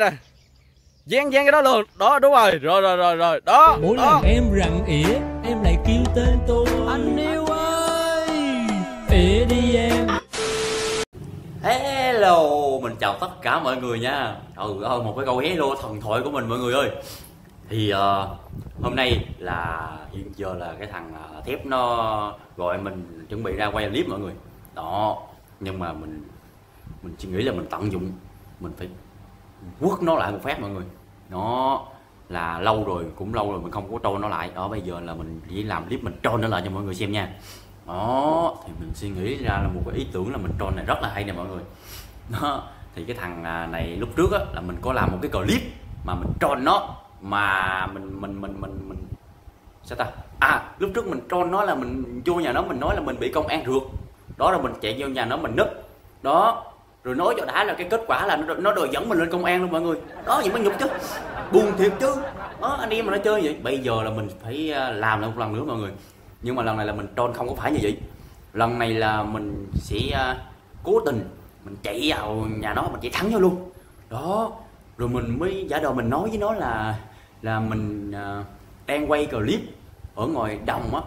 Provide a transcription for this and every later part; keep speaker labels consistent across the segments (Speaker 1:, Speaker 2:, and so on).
Speaker 1: nè dán dán cái đó luôn. Đó đúng rồi. Rồi rồi rồi rồi. Đó
Speaker 2: Mỗi
Speaker 1: đó.
Speaker 2: lần em rặn ỉa Em lại kêu tên tôi. Anh yêu ơi. Ỉa đi em.
Speaker 3: Hello, mình chào tất cả mọi người nha. Ừ một cái câu hello thần thoại của mình mọi người ơi. Thì ờ, hôm nay là hiện giờ là cái thằng ờ, Thép nó gọi mình chuẩn bị ra quay clip mọi người. Đó, nhưng mà mình mình chỉ nghĩ là mình tận dụng Mình phải quất nó lại một phát mọi người. Nó là lâu rồi, cũng lâu rồi mình không có trôn nó lại. Ở bây giờ là mình chỉ làm clip mình trôn nó lại cho mọi người xem nha. Đó thì mình suy nghĩ ra là một cái ý tưởng là mình trôi này rất là hay nè mọi người. Đó thì cái thằng à, này lúc trước á là mình có làm một cái clip mà mình trôi nó mà mình mình mình mình mình sao ta? À lúc trước mình trôi nó là mình vô nhà nó mình nói là mình bị công an rượt. Đó là mình chạy vô nhà nó mình nấp đó rồi nói cho đã là cái kết quả là nó, nó đòi dẫn mình lên công an luôn mọi người. Đó vậy mới nhục chứ. Buồn thiệt chứ. Đó anh em mà nó chơi vậy. Bây giờ là mình phải à, làm lại một lần nữa mọi người. Nhưng mà lần này là mình tròn không có phải như vậy. Lần này là mình sẽ uh, cố tình mình chạy vào nhà nó mình chạy thắng vô luôn. Đó rồi mình mới giả đò mình nói với nó là là mình uh, đang quay clip ở ngoài đồng á.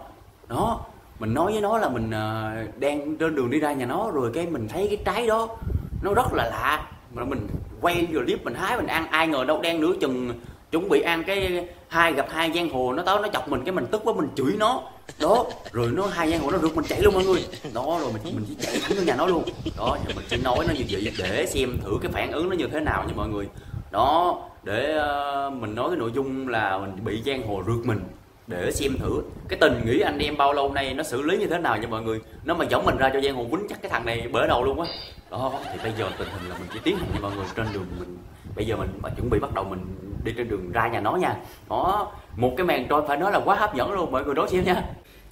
Speaker 3: Đó mình nói với nó là mình uh, đang trên đường đi ra nhà nó rồi cái mình thấy cái trái đó nó rất là lạ. Mà mình quay clip mình hái mình ăn. Ai ngờ đâu đang nửa chừng chuẩn bị ăn cái hai gặp hai giang hồ nó tới nó chọc mình cái mình tức quá mình chửi nó. Đó rồi nó hai giang hồ nó rượt mình chạy luôn mọi người. Đó rồi mình mình chỉ chạy thẳng vô nhà nó luôn. Đó mình chỉ nói nó như vậy để xem thử cái phản ứng nó như thế nào nha mọi người. Đó để uh, mình nói cái nội dung là mình bị giang hồ rượt mình. Để xem thử cái tình nghĩ anh em bao lâu nay nó xử lý như thế nào nha mọi người. Nó mà giống mình ra cho giang hồ quýnh chắc cái thằng này bể đầu luôn á đó, thì bây giờ tình hình là mình chỉ tiến hành cho mọi người trên đường mình. Bây giờ mình mà chuẩn bị bắt đầu mình đi trên đường ra nhà nó nha. Đó, một cái màn trôi phải nói là quá hấp dẫn luôn, mọi người đón xem nha.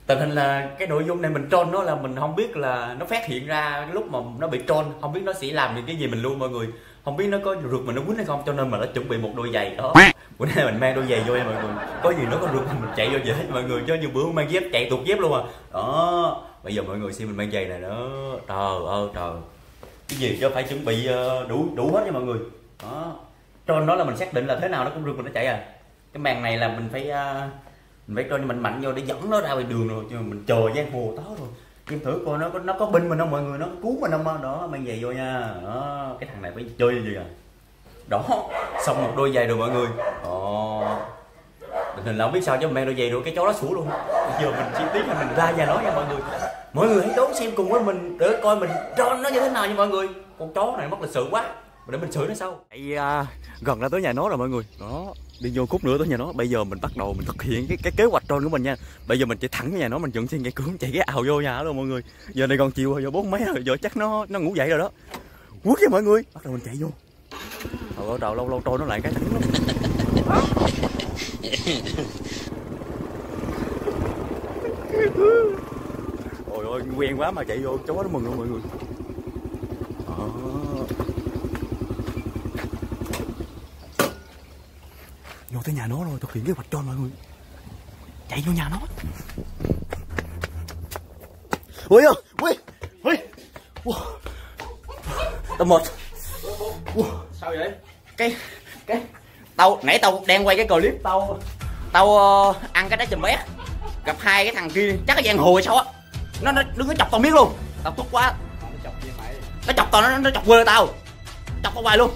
Speaker 3: Tình hình là cái nội dung này mình trôn nó là mình không biết là nó phát hiện ra lúc mà nó bị trôn không biết nó sẽ làm những cái gì mình luôn mọi người. Không biết nó có rượt mình nó quýnh hay không, cho nên mình đã chuẩn bị một đôi giày, đó. Bữa nay mình mang đôi giày vô em mọi người. Có gì nó có rượt mình chạy vô dễ, mọi người. Cho như bữa mang dép, chạy tuột dép luôn à. Đó, bây giờ mọi người xem mình mang giày này nữa trời ơi, trời cái gì cho phải chuẩn bị ờ, đủ đủ hết nha mọi người. Đó. Cho nó là mình xác định là thế nào nó cũng rượt mình nó chạy à. Cái màn này là mình phải ờ, mình phải cho mình mạnh vô để dẫn nó ra ngoài đường rồi chứ mình chờ giang hồ tối rồi. Em thử coi nó có nó có binh mình không mọi người, nó cứu mình không đó, mang về vô nha. Đó, cái thằng này phải chơi như gì à? Đó, xong một đôi giày rồi mọi người. Đó tình hình là không biết sao chứ mình mang đôi giày rồi cái chó nó sủa luôn. Bây giờ mình chỉ tiến là mình ra nhà nó nha mọi người. Mọi người hãy đón xem cùng với mình để coi mình cho nó như thế nào nha mọi người. Con chó này mất lịch sự quá. Để mình xử nó sau.
Speaker 1: À, gần ra tới nhà nó rồi mọi người. Đó. Đi vô khúc nữa tới nhà nó. Bây giờ mình bắt đầu mình thực hiện cái cái kế hoạch trôn của mình nha. Bây giờ mình chạy thẳng vào nhà nó mình dựng trên cái cửa chạy cái ào vô nhà luôn mọi người. Giờ này còn chiều rồi giờ bốn mấy rồi giờ chắc nó nó ngủ dậy rồi đó. Quất cho mọi người. Bắt đầu mình chạy vô. Trời ơi trời lâu lâu trôn nó lại cái thẳng lắm ôi ôi quen quá mà chạy vô chó nó mừng luôn mọi người. Đó. vô tới nhà nó rồi thực hiện kế hoạch cho mọi người. Chạy vô nhà nó. Ui ơi ui ui. Wow. tao mệt.
Speaker 3: Sao vậy?
Speaker 1: Cái tao nãy tao đang quay cái clip tao tao uh, ăn cái đá chùm bé gặp hai cái thằng kia chắc là giang hồ hay sao á. Nó nó đứng nó chọc tao miết luôn. Tao tức quá. Nó chọc tao nó, nó chọc quê tao. Chọc tao hoài luôn.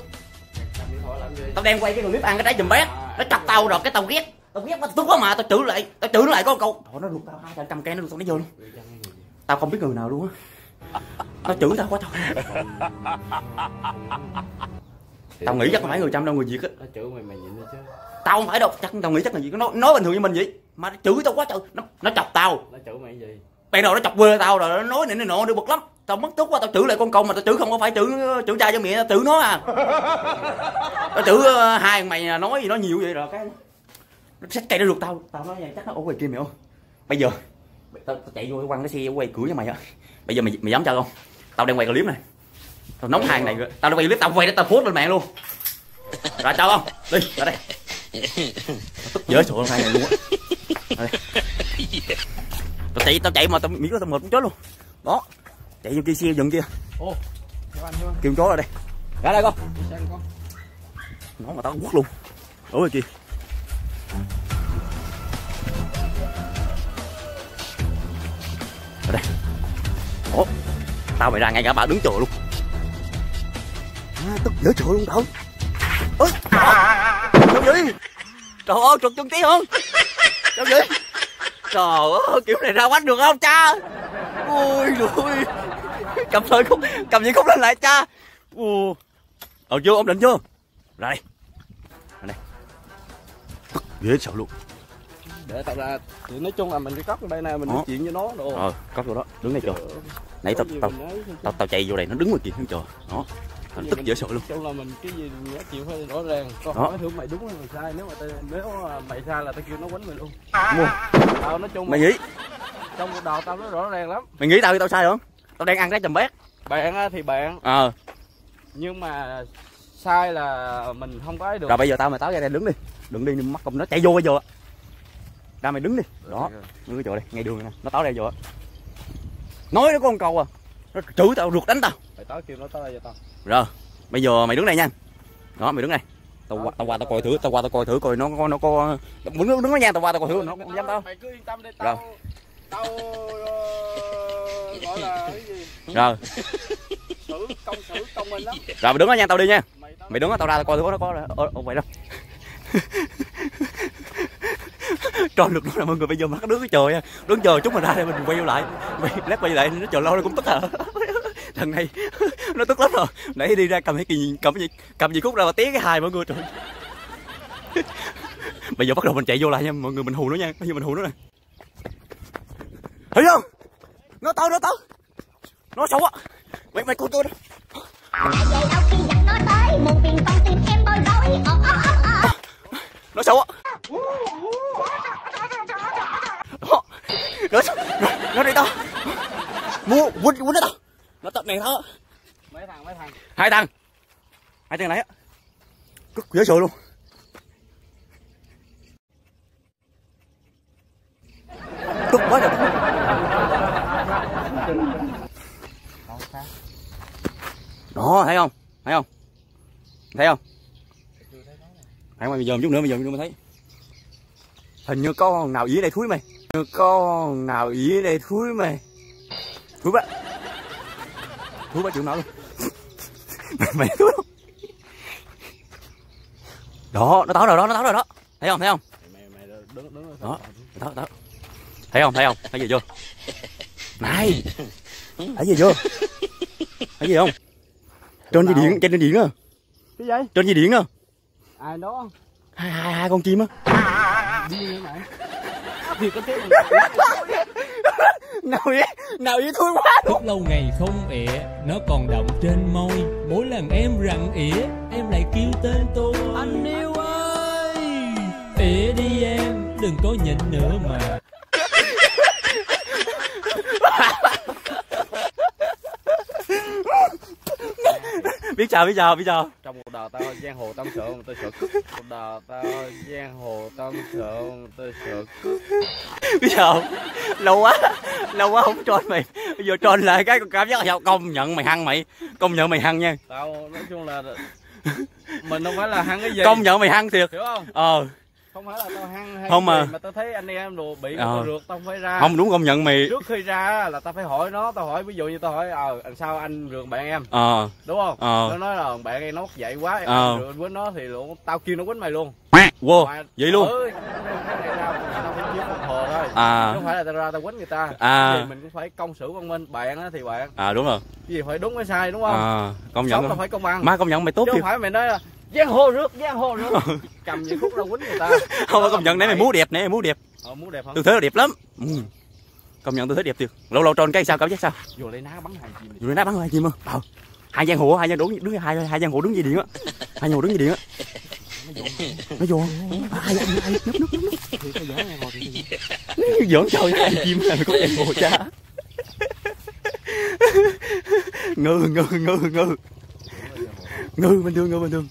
Speaker 1: Tao đang quay cái clip ăn cái đá chùm bé nó chọc tao rồi cái tao ghét. Tao ghét tao tức quá mà tao chửi lại tao chửi lại có câu. Nó lục tao hai trăm cây nó lục tao nó vô luôn. Tao không biết người nào luôn á. Nó chửi tao quá tao tao nghĩ chắc không phải người trăm đâu người việt á.
Speaker 2: Nó chửi mày mày nhịn đi chứ.
Speaker 1: Tao không phải đâu chắc tao nghĩ chắc là gì nó nói bình thường như mình vậy. Mà nó chửi tao quá trời nó, nó chọc tao.
Speaker 2: Nó chửi mày gì?
Speaker 1: Bây giờ nó chọc quê tao rồi nó nói này này nọ đi bực lắm. Tao mất tức quá tao chửi lại con công mà tao chửi không có phải chửi chửi cha cho mẹ tao chửi nó à. Tao chửi ờ, hai thằng mày nói gì nó nhiều vậy rồi cái nó xách cây nó lượt tao. Tao nói vậy chắc nó ổ ngoài kia mày không bây giờ tao, tao chạy vô quăng cái xe quay cửa cho mày á. Bây giờ mày mày dám chơi không? Tao đang quay clip này tao nóng hàng này tao quay clip tao quay để tao post lên mạng luôn. Ra cho không đi ra đây. Tao tức dễ sợ hai này luôn á. Ra đây. tao chạy tao chạy mà tao miễn là tao mệt cũng chết luôn. Đó chạy vô kia xe dừng kia.
Speaker 2: Ô
Speaker 1: kêu chó ra đây. Ra đây con.
Speaker 3: Nó mà tao quất luôn. Ở ngoài kia. Ở đây. Ủa tao mày ra ngay cả bà đứng chờ luôn à, tức dở chờ luôn tao ơi sao vậy? Trời ơi trượt chân tí không? Sao vậy? Trời ơi kiểu này ra quánh được không cha? Ui ui. Cầm thôi khúc cầm những khúc lên lại cha. Ù ờ chưa ổn định chưa ra đây ra đây tức dễ sợ luôn.
Speaker 1: Để tao ra thì nói chung là mình đi cóc ở đây nè mình nói chuyện với nó đồ.
Speaker 3: Ờ có vô đó. Đứng đây chờ. nãy tao tao tao tao chạy vô đây nó đứng ngoài kia không chờ. Đó tao tức dễ sợ luôn
Speaker 1: chung là mình cái gì nói chuyện phải rõ ràng. Có
Speaker 3: Đó.
Speaker 1: hỏi thử mày đúng hay mày sai nếu mà tao, nếu mà mày sai là tao kêu nó quánh mày luôn.
Speaker 3: Mua.
Speaker 1: Tao nói chung
Speaker 3: mày nghĩ?
Speaker 1: trong cuộc đời tao nó rõ ràng lắm.
Speaker 3: Mày nghĩ tao tao sai không? Tao đang ăn cái chầm bét.
Speaker 1: Bạn á thì bạn.
Speaker 3: Ờ.
Speaker 1: Nhưng mà sai là mình không có ấy được.
Speaker 3: Rồi bây giờ tao mày tao ra đây đứng đi. Đừng đi mắc công nó chạy vô bây giờ ra mày đứng đi. Đó. Đứng cái chỗ đây ngay đường này nè. Nó táo đây vô á nói nó có con câu à. Nó chửi tao ruột đánh tao
Speaker 1: tới kêu nó tới đây cho tao.
Speaker 3: Rồi bây giờ mày đứng đây nha. Đó mày đứng đây. Tao qua tao qua tao coi thử tao. qua tao coi thử coi nó có nó có đứng đứng đứng đó nha tao qua tao coi thử nó không dám tao
Speaker 1: mày cứ yên tâm đi
Speaker 3: Rồi.
Speaker 1: tao tao ờ, gọi là cái gì?
Speaker 3: Rồi.
Speaker 1: Xử công xử công minh lắm.
Speaker 3: Rồi mày đứng đó nha tao đi nha.
Speaker 1: Mày
Speaker 3: đứng đó tao ra tao coi thử nó có ở, ở vậy đâu. Tròn được nó là mọi người bây giờ mắt đứng cái trời nha đứng chờ chúng mình ra đây mình quay vô lại. Lát quay lại nó chờ lâu nó cũng tức hả thằng này nó tức lắm rồi. Nãy đi ra cầm cái gì cầm cái gì cầm gì khúc ra mà té cái hai mọi người trời bây giờ bắt đầu mình chạy vô lại nha mọi người mình hù nó nha. Bây giờ mình hù nó nè. Thấy không? Nó to nó to. Nó xấu á. Mày mày coi tôi đó
Speaker 4: nó
Speaker 3: xấu á. Nó nó nó, đi tao mua quýnh quýnh nó tao nó tập này đó
Speaker 1: mấy thằng mấy thằng
Speaker 3: hai thằng. Hai thằng này á. Cực dễ sợ luôn. Tức quá rồi đó thấy không? Thấy không? Thấy không? Thấy mày giờ một chút nữa bây giờ mới thấy. Hình như có con nào ý đây thúi mày. Như có con nào ý đây thúi mày. Thúi bá thúi bá chịu nào luôn mày, thúi không? Đó nó táo rồi đó nó táo rồi đó. Thấy không thấy không?
Speaker 1: Mày mày đứng đứng
Speaker 3: đó đó đó thấy không thấy không? Thấy gì chưa? Này! Thấy gì chưa? Thấy gì không? Trên dây điện trên dây điện á.
Speaker 1: Cái gì?
Speaker 3: Trên dây điện á.
Speaker 1: Ai đó?
Speaker 3: Hai hai hai con chim á.
Speaker 1: Đi như mày. Thì có tiếng
Speaker 3: nào ý nào ý thui quá
Speaker 2: Rất lâu ngày không ỉa Nó còn đậm trên môi. Mỗi lần em rặn ỉa Em lại kêu tên tôi. Anh yêu ơi! Ỉa đi em Đừng có nhịn nữa mà.
Speaker 3: Biết chào biết chào biết chào
Speaker 1: đời tao giang hồ tâm mà tao sợ cướp. Cuộc đời tao giang hồ tâm mà tao sợ cướp.
Speaker 3: Biết chào lâu quá lâu quá không tròn mày. Bây giờ tròn lại cái cảm giác là công nhận mày hăng mày công nhận mày hăng nha.
Speaker 1: Tao nói chung là mình không phải là hăng cái gì.
Speaker 3: Công nhận mày hăng thiệt.
Speaker 1: Hiểu không?
Speaker 3: Ờ
Speaker 1: không phải là tao hăng hay
Speaker 3: Không
Speaker 1: cái
Speaker 3: mà.
Speaker 1: mà tao thấy anh em đồ bị
Speaker 3: Ờ.
Speaker 1: tao rượt tao không phải ra
Speaker 3: không đúng công nhận mày
Speaker 1: trước khi ra là tao phải hỏi nó tao hỏi ví dụ như tao hỏi ờ làm sao anh rượt bạn em
Speaker 3: ờ
Speaker 1: đúng không
Speaker 3: Ờ.
Speaker 1: nó nói là bạn em nó dậy quá em
Speaker 3: Ờ.
Speaker 1: rượt với nó thì luôn tao kêu nó quýnh mày luôn
Speaker 3: wow
Speaker 1: Mà-
Speaker 3: vậy luôn
Speaker 1: ừ, cái tao tao
Speaker 3: À.
Speaker 1: không phải là tao ra tao quýnh người ta
Speaker 3: À.
Speaker 1: thì mình cũng phải công xử văn minh bạn á thì bạn
Speaker 3: à đúng rồi
Speaker 1: cái gì phải đúng hay sai đúng không
Speaker 3: à công nhận
Speaker 1: sống là
Speaker 3: rồi.
Speaker 1: phải công bằng
Speaker 3: má công nhận mày tốt
Speaker 1: chứ không phải mày nói là giang hồ rước giang hồ rước cầm những khúc ra quýnh người ta.
Speaker 3: Không phải công nhận nãy mày múa đẹp nãy mày múa đẹp.
Speaker 1: Ờ, muốn đẹp không
Speaker 3: tư thế là đẹp lắm. Ừ. công nhận tư thế đẹp thiệt. Lâu lâu tròn cây sao cảm giác sao?
Speaker 1: Vừa lấy ná bắn hàng chim
Speaker 3: vừa nãy bắn hai chim không ờ. Hai giang hồ hai giang đứng đứng hai hai giang hồ đứng dây điện á. Hai giang hồ đứng dây điện á. Nó vô. Hai giang hai núp núp núp núp. Giỡn trời hai chim là có giang hồ cha. Ngư ngư ngư ngư. Ngư bình thường ngư bình thường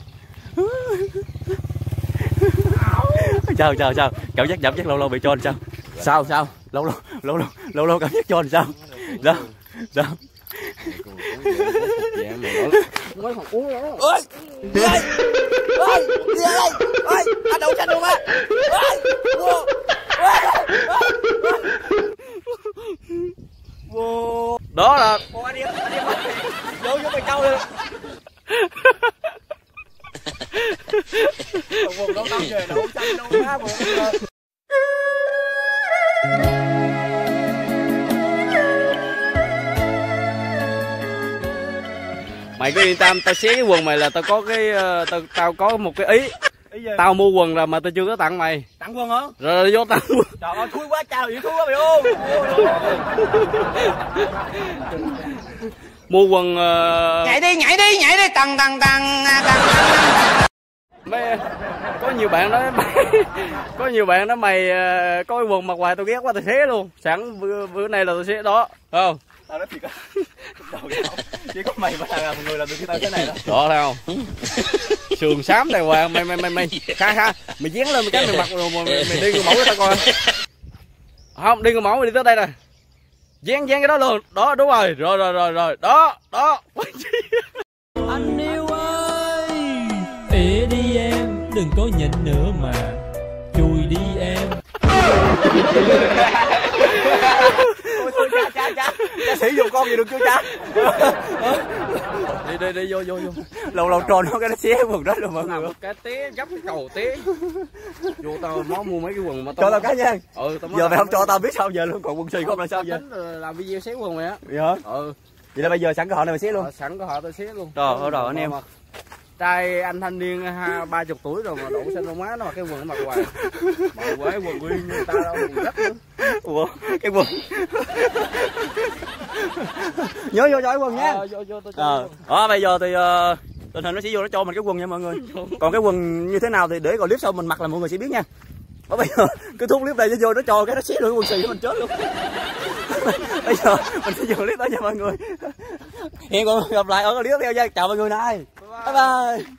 Speaker 3: sao sao sao? Cảm giác cảm giác lâu lâu bị tròn sao? Sao sao? Lâu lâu lâu lâu lâu lâu cảm giác tròn sao? Sao sao ôi! Ôi! Ôi! Ôi! Anh đậu xanh luôn á! Ôi wow wow
Speaker 1: đó là
Speaker 3: wow anh em anh em vô vô mày câu luôn buồn đâu đâu về đậu xanh luôn á buồn
Speaker 1: mày cứ yên tâm tao xé cái quần mày là tao có cái ờ, tao tao có một cái ý. Tao mua quần rồi mà tao chưa có tặng mày.
Speaker 3: Tặng quân hả?
Speaker 1: Rồi, vô tặng quần
Speaker 3: trời ơi thui quá chào vậy thui quá mày ôm.
Speaker 1: Mua quần ờ,
Speaker 3: nhảy đi nhảy đi nhảy đi. Tầng tầng tầng tầng
Speaker 1: mấy có nhiều bạn nói mày có nhiều bạn nói mày ờ, cái quần mặc hoài tao ghét quá tao xé luôn. Sẵn bữa, bữa nay là tao xé đó không?
Speaker 3: Tao nói thiệt á. Đầu không chỉ có mày mới là một người làm được cái tao thế này đó.
Speaker 1: Đó thấy không? Sườn xám đàng hoàng mày mày mày mày kha kha mày dán lên cái mày mặc rồi mày, mày, mày đi người mẫu cho tao coi. Không đi người mẫu mày đi tới đây nè. Dán dán cái đó luôn đó đúng rồi rồi rồi rồi rồi. Đó đó
Speaker 2: Đừng có nhịn nữa mà. Chui đi em.
Speaker 3: Ôi cha cha cha cha sử dụng con gì được chưa cha?
Speaker 1: Đi đi đi vô vô vô.
Speaker 3: Lầu lầu tròn nó cái nó xé quần đó luôn mọi người.
Speaker 1: Một cái té gấp cái cầu té. Vô tao nó mua mấy cái quần mà
Speaker 3: cho tao cái nha.
Speaker 1: Ừ tao
Speaker 3: giờ mày không cho tao biết sao giờ luôn còn quần xì không là sao
Speaker 1: là làm video xé quần mày á.
Speaker 3: Vậy hả?
Speaker 1: Ừ.
Speaker 3: Vậy là bây giờ sẵn cái họ này mày xé luôn.
Speaker 1: Ờ, sẵn có họ tao xé luôn.
Speaker 3: Rồi, thôi rồi, anh em.
Speaker 1: Trai anh thanh niên ha ba chục tuổi rồi mà đổ xanh lông má nó mặc cái quần nó mặc hoài. Mà quái quần nguyên như ta đâu quần đất nữa.
Speaker 3: Ủa cái quần. Nhớ vô cho cái quần nha.
Speaker 1: Ờ, vô vô tao cho
Speaker 3: ờ đó bây giờ thì ờ, tình hình nó sẽ vô nó cho mình cái quần nha mọi người. Còn cái quần như thế nào thì để còn clip sau mình mặc là mọi người sẽ biết nha. Đó, bây giờ cái thúc clip này nó vô nó cho cái nó xé luôn cái quần xì của mình chết luôn. Bây giờ mình sẽ dùng clip đó nha mọi người. Hẹn còn gặp lại ở clip tiếp theo nha. Chào mọi người này 拜拜。